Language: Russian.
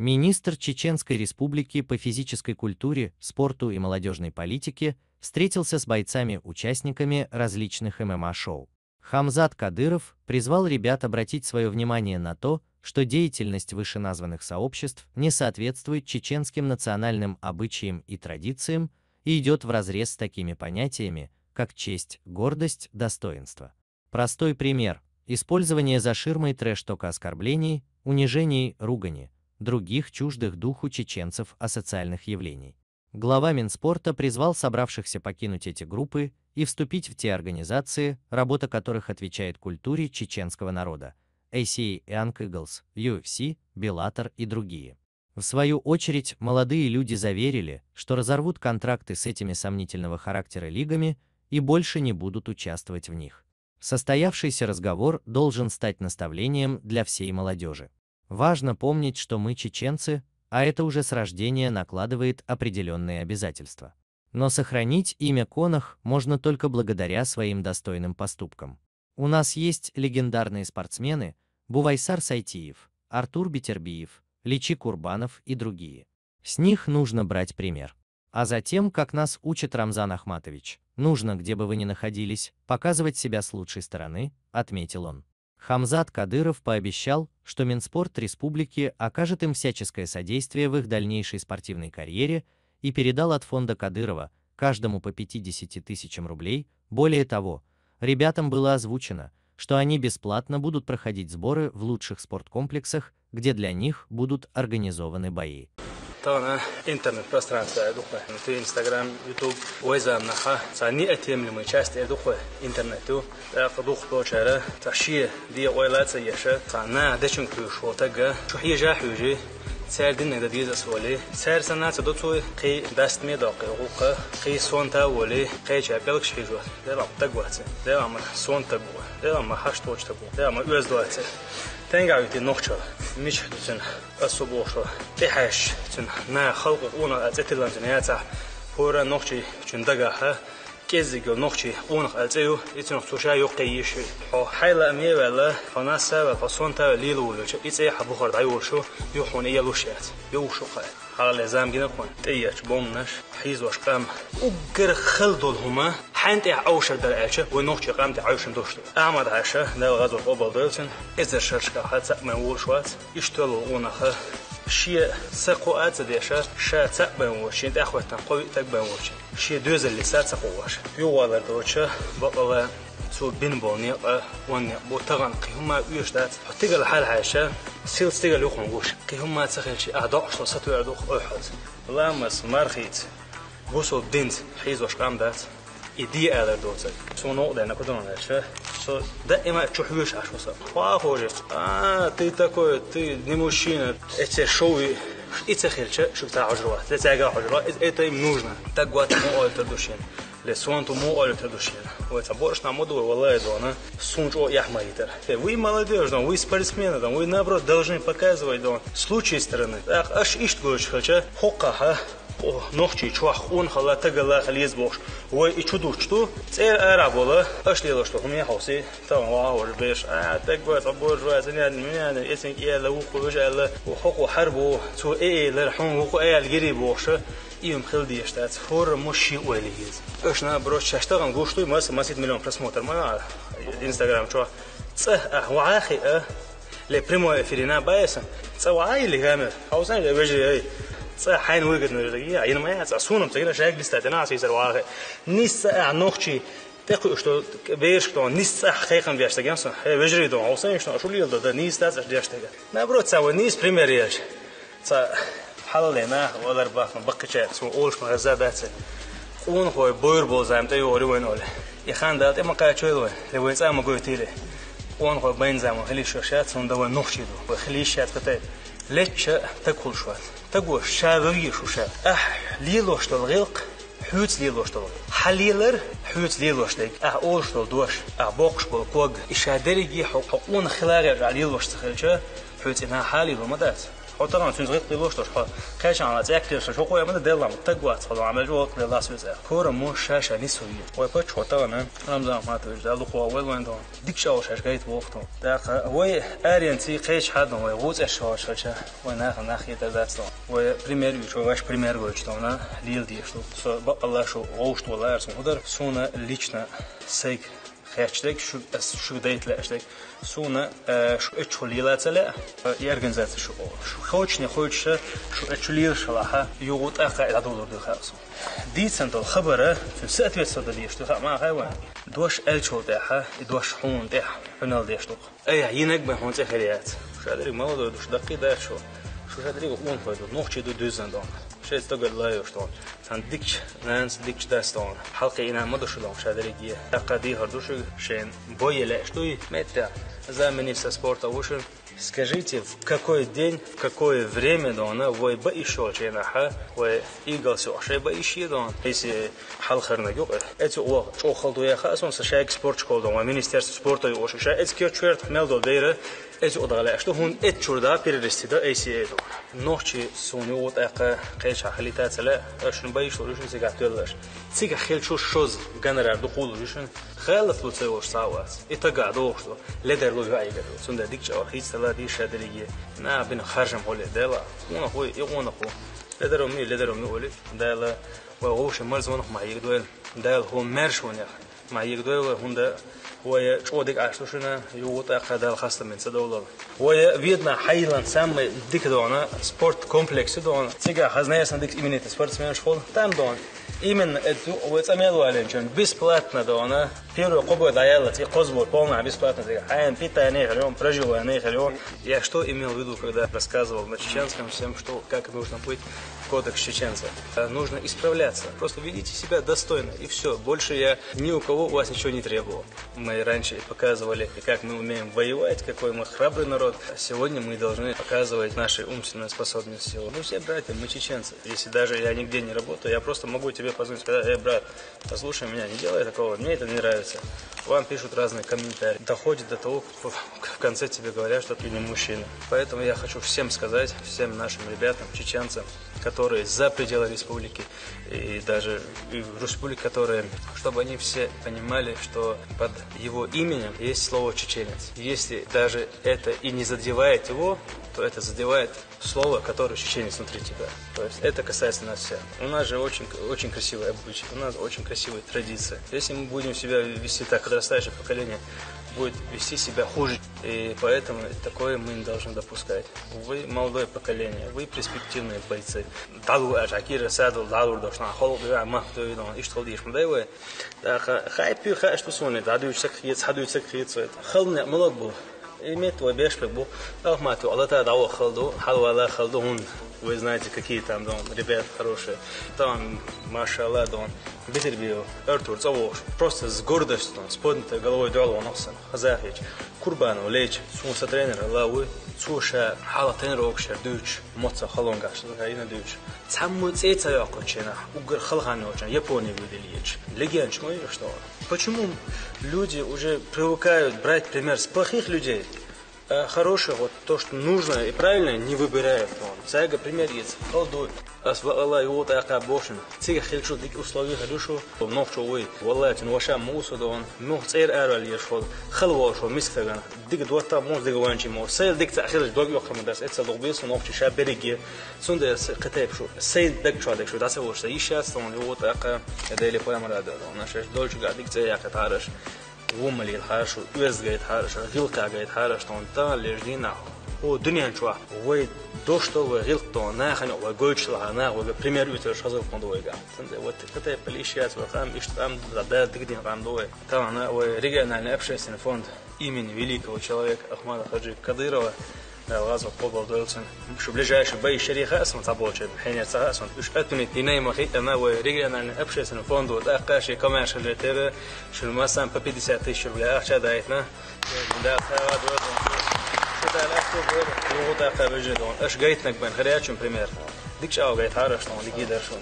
Министр Чеченской Республики по физической культуре, спорту и молодежной политике встретился с бойцами-участниками различных ММА-шоу. Хамзат Кадыров призвал ребят обратить свое внимание на то, что деятельность вышеназванных сообществ не соответствует чеченским национальным обычаям и традициям и идет вразрез с такими понятиями, как честь, гордость, достоинство. Простой пример – использование за ширмой трэш-тока оскорблений, унижений, ругани, других чуждых духу чеченцев асоциальных явлений. Глава Минспорта призвал собравшихся покинуть эти группы и вступить в те организации, работа которых отвечает культуре чеченского народа, ACA Young Eagles, UFC, Bellator и другие. В свою очередь, молодые люди заверили, что разорвут контракты с этими сомнительного характера лигами и больше не будут участвовать в них. Состоявшийся разговор должен стать наставлением для всей молодежи. Важно помнить, что мы чеченцы, а это уже с рождения накладывает определенные обязательства. Но сохранить имя Конах можно только благодаря своим достойным поступкам. У нас есть легендарные спортсмены Бувайсар Сайтиев, Артур Бетербиев, Личи Курбанов и другие. С них нужно брать пример. А затем, как нас учит Рамзан Ахматович, нужно, где бы вы ни находились, показывать себя с лучшей стороны, отметил он. Хамзат Кадыров пообещал, что Минспорт республики окажет им всяческое содействие в их дальнейшей спортивной карьере и передал от фонда Кадырова каждому по 50 тысячам рублей. Более того, ребятам было озвучено, что они бесплатно будут проходить сборы в лучших спорткомплексах, где для них будут организованы бои. طبعا интернет пространство духе ты инстаграм ютуб ويزام نخا ثاني اتيم لما часть دخه интернету فدوخ بوشاره تشيه دي ويلات سيشه ثانا دشن كوشو تاغا شو هي جاحوجي سر دين ندا ديز اسولي سر سنة تدو توي قي دست مي داقي غوقا قي سون تا ولي قي چاپلك شيجو دلا تاغوات دلا ما سون تاغو دلا ما هاش توچ تاغو دلا ما өз دوات تنگا يتي نوخچو مش تن اسوبوشو تحش تن نا خلق اونا اتلان تن ياتا فورا نوخچي چون كيزيجل نوخشي اونخ ألتيو إتنوخ توشا يوخ تيشي حو حيلا اميه لا فناسا والفاسونتا ليلو ولوش إتسي حبوخر دعي ورشو يوخون إيا لوشيات يوشو قاية حالا لازم جنا خون تيش بومنش حيز واش قام وقر خلدول هما حنت عوشر در عشة ونوخشي قام تعيشن دوشتو أعمد عشة دا غازو قبل دولتن ازر شرشكا حتى من وشوات يشتغلوا اونخ شيء سقو آت ديشا شا تقبن وشين تأخوة تنقوي تقبن وشين شيء دوز اللي سات سقو وش يو والر دوشة بقلا تو بين بوني آه، وني بو تغن. قي هما يوش دات. حتيقا الحال عايشة سيل ستيقا لوخون وش قي هما تخيل شي أعداء شو ساتو أعداء أحد لامس مارخيت بوسو دينت حيز وش قام دات. إدي آلر دوتك سو نوع دانا كدون عايشة سو دائما чухвешь аж вот похоже а ты такой ты не мужчина эти шоу يتخيل شو بتاع عجرات لا تاجا عجرات это им нужно так вот مو это душин لسوانتو مو это душин вот больше на моду والله дона сунчо яхмаритер вы молодежь вы спортсмены вы наоборот должны показывать дон с лучшей стороны аж ишт гоч хоча хока نوخچی چوخ اون خلا تگلا خلیز بوش و ایچو دوچتو تیر ارابولا اش لیلوش تو همین حوسی تا ما ور بیش تگ بود ابور رو از نه من اسن ای لو خوج ال و حق و حرب تو ای لرحم و ای الگری بوش им хил диештат фор моши уэлигиз эшна бро чаштаган гоштуй мас масит миллион просмотр ма инстаграм чо ц ахвахи ле примо эфирина баесан ц вай лигаме хаусан ле вежи حين وجد نرجعية أين ما يعصى سونا بتقول شيء جلست تناسي سر واقع نيس نخشي تقول إيش بيش تو نيس حقيقة بيشتغل جنسا بيجري دون حسين إيش شو اللي يلدا نيس تاس إيش بيشتغل نبرة تسوي نيس بريميريش تا حلنا ولا ربح بقى سو أولش ما غزا بس قون خوي بير بوزام تي وري وين أول يخان دات إما قاعد شوي لوين سام قوي قون خوي بين زمان خليش شات سون دوا نخشي دو خليش شات كتير ليش تكل شوات تقوى شابوية شو شاب أح ليلوش تلغيق حوت ليلوش تلغيق حليلر حوت ليلوش لك أح أولش تلدوش أح بوقش بالكوغ إشادريجي حقون خلاغي على ليلوش تخلشة حوت إنها حالي بمدات. ოთახან ჩვენს ყილოშტო ხო ხეშან ლა წეკდეშო შო ყოემა და დელამ თგვაც ხოლო ამერჯო ოყნელას ვეწა ქორა მო შაშა ნისოი ყოეფა ჩოტავანა რამზა მათვეჯ და ლუხვა ველვენდო დიქშაო შაშ გაით ვოხტო და ვოი არიანცი ხეშ ჰადო ვოი უწეშო შოშა ვოი ნახ ნახი და დაცო. ვოი პრიმერი ვიჩო ვაშ პრიმერ გოჩტონა ლილ დიეშო ბაპალაშო ოუშტო ლაერს მოდარ სუნა лично сейк خشتك شو شو ديت لاشتك سونا شو اتشولي لا تلا يرجن زات شو شو خوش نخوش شو اتشولي شلاها يوغوت اخا إلى دولار دي خاص دي سنتو خبره في سات يا صدر ليش تخا ما خا وين دوش اتشول تاعها دوش حون تاعها فنال ديش طوق اي ينك بحون تاع خليات شو ادري ما هو دوش دقي دا شو شو ادري هون فايدو نوخشي دوزن دونر 600 الله شتون سان ديك نانس ديك داستون حلقي انا مدو شلون شادريكي تقدي هردوش شين بوي لا شتوي متا за министра спорта Ушин. Скажите, в какой день, в какое время дона вой бы еще ченаха, вой игл все ошиб бы еще дон. Если халхерна юг, эти о чохалду я хасон со шайк спорт школ дома, министерство спорта и ошиша, эти кер черт мелдо дейра, эти одале, что он эти чурда перерести да, эти дона. نوچه سونی اوت اقا قیش حلیتا تلا اشون باید ورشن سیگا تولش سیگا خیلی چو شوز گنرال دخول ورشن خیلی فلو تای ورش ساواز ایتا گادا وشتو لدر لوی یعی گدو سوند دیکچه و خیج تلا دی شادلیگی نه بین خرجم هولی دیلا اونا خوی اونا خو. لدر امی لدر امی اولی دیلا و غوش مرز ونخ محیق دویل. دیل هو مرش ونیخ маегдоева хунда ويا شودك عشتوشنا يوطا قدال خاصة من سدولار ويا فيتنا حيلان سام ديك دونا سبورت كومبلكس دونا تيجا خزنايا дик إمنيت спортсмен شغل там дон Именно эту вот самелу ален бесплатно дона. она первую кобу даяла и козбор полная бесплатно да аен пита не хрен прожил не хрен я что имел в виду когда рассказывал на чеченском всем что как нужно быть кодекс чеченца. Нужно исправляться. Просто ведите себя достойно, и все. Больше я ни у кого у вас ничего не требовал. Мы раньше показывали, как мы умеем воевать, какой мы храбрый народ. А сегодня мы должны показывать наши умственные способности. Мы все братья, мы чеченцы. Если даже я нигде не работаю, я просто могу тебе позвонить, сказать, эй, брат, послушай меня, не делай такого, мне это не нравится. Вам пишут разные комментарии. Доходит до того, в конце тебе говорят, что ты не мужчина. Поэтому я хочу всем сказать, всем нашим ребятам, чеченцам, которые за пределы республики и даже республике, которые, чтобы они все понимали, что под его именем есть слово чеченец. Если даже это и не задевает его, то это задевает слово, которое чеченец внутри тебя. То есть это касается нас всех. У нас же очень, очень красивые обычаи, у нас очень красивые традиции. Если мы будем себя вести так, подрастающее поколение будет вести себя хуже. И поэтому такое мы не должны допускать. Вы молодое поколение, вы перспективные бойцы. Далу ажакира саду далу дошна холу бива махту идон иштол диш мдайве. Да хай пи хай что соне даду чак хиец хаду чак хиец. Халне молод был. имеет твой бешпек был. Ахмату Аллах дало халду, халвала халду он вы знаете, какие там дом, ребят хорошие. Там, машалла, дом, бетербио, Артур, Цавош. Просто с гордостью, с поднятой головой дуал он осан. Хазахич, Курбану, Леч, Сумса тренера, Лауи, Цуша, Хала тренер Окшер, Дюч, Моца, Халонгаш, Ина Дюч. Цамму цеца якочина, Угар Халханочина, Япония выделиеч. Легенч мой, что? Почему люди уже привыкают брать пример с плохих людей? Хорошее, вот то, что нужно и правильно, не выбирает он. Сайга пример есть. Колдуй. Асвала его така бошин. Цига хилчу дик условия халюшу. Новчу вы. Валла тин ваша мусу да он. Мух цейр арал ешхол. Хал вашу мистаган. Дик дуата муз дик ванчи мо. Сейл дик тахил дог йохрам дас. Эца логбис новчу ша береги. Сунда катайп шу. Сейл дик чу дик шу. Даса вош. Иша стон его така. Эдели поэмара да. Нашеш дольчу гадик цея катараш. وملي الحارش ويزغي الحارش غيلقا غي الحارش تون تا لجدينا او دنيا شوا وي دوشتو وغيلق تو ناخن او غوچ لا نا او بريمير يوتر شازو كوندو ويغا تنده وات كتا بليشيات وقام اشتام да дигдин рандове там на региональный общественный фонд имени великого человека Ахмада Хаджи Кадырова غازو قوبا دولسن شو بلجاش باي شريخة اسمه تابوش بحين يتسا اسمه مش اتني تيني مخي اما وريجي انا ابشي سن فوندو دا قاشي كمان شلتر شو مثلا بابي دي ساعتي شو بلا اخشى دايتنا دا خوا دول شو دا الاخو بول لو دا قابل جدون اش جايتنك بين خرياتشم بريمير ديكش او جايت هارش ديكي درشون